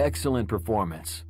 Excellent performance.